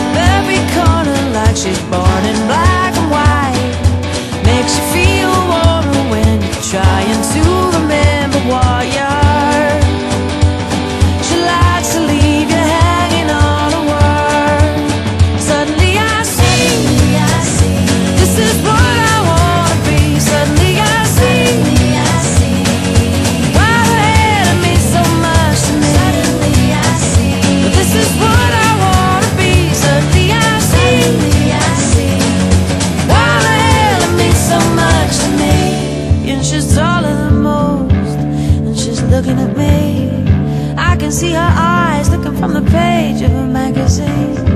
But looking at me. I can see her eyes looking from the page of a magazine.